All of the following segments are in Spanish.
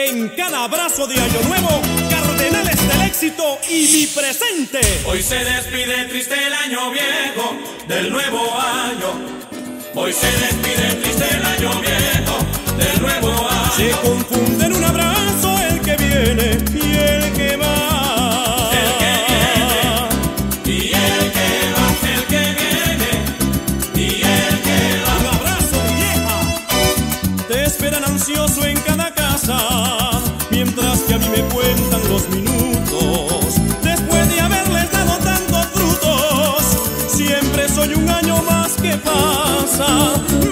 En cada abrazo de Año Nuevo, cardenales del éxito y mi presente. Hoy se despide triste el año viejo del nuevo año. Hoy se despide triste el año viejo del nuevo año. Se confunde en un abrazo año más que pasa.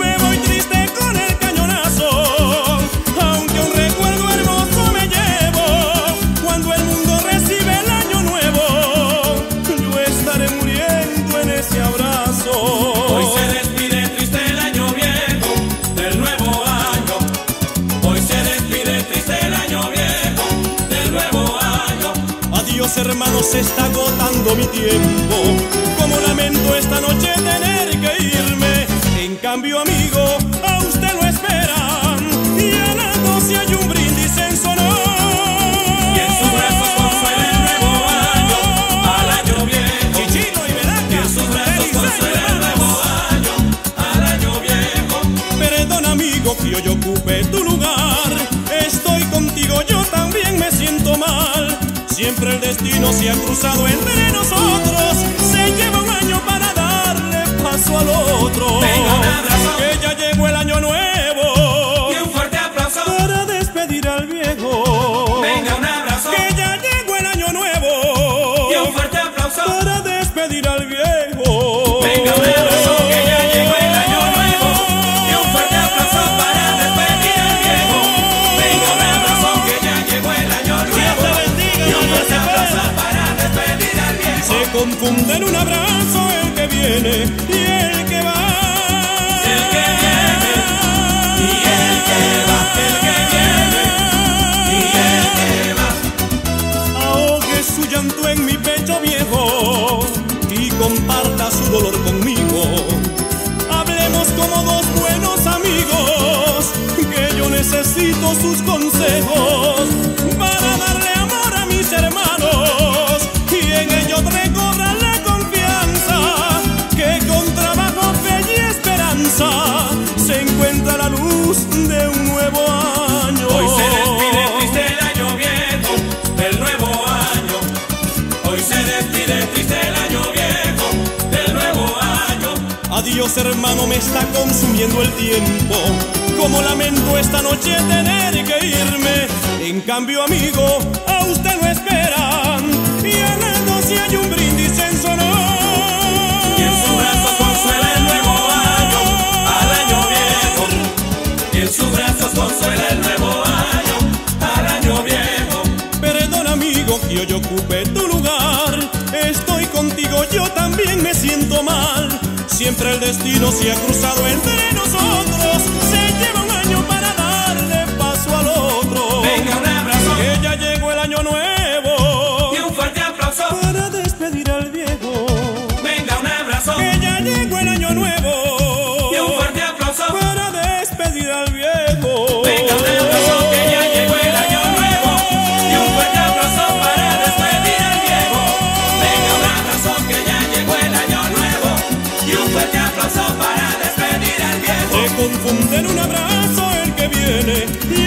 Adiós hermano, se está agotando mi tiempo. Como lamento esta noche tener que irme. En cambio amigo, a usted lo esperan. Y a las doce hay un brindis en su honor. Y en sus brazos consuela el nuevo año al año viejo. Chichilo y Veraca, Y en sus brazos consuela el nuevo hermanos. año al año viejo. Perdón amigo que hoy ocupe tu lugar. Siempre el destino se ha cruzado entre nosotros. Confunde en un abrazo el que viene y el que va. El que viene y el que va, el que viene y el que va. Ahogue su llanto en mi pecho viejo y comparta su dolor conmigo. Hablemos como dos buenos amigos, que yo necesito sus consejos esperanza se encuentra la luz de un nuevo año. Hoy se despide triste el año viejo del nuevo año. Hoy se despide triste el año viejo del nuevo año. Adiós hermano, me está consumiendo el tiempo. Como lamento esta noche tener que irme. En cambio, amigo, a usted lo esperan. Contigo, yo también me siento mal. Siempre el destino se ha cruzado entre nosotros. En un abrazo el que viene.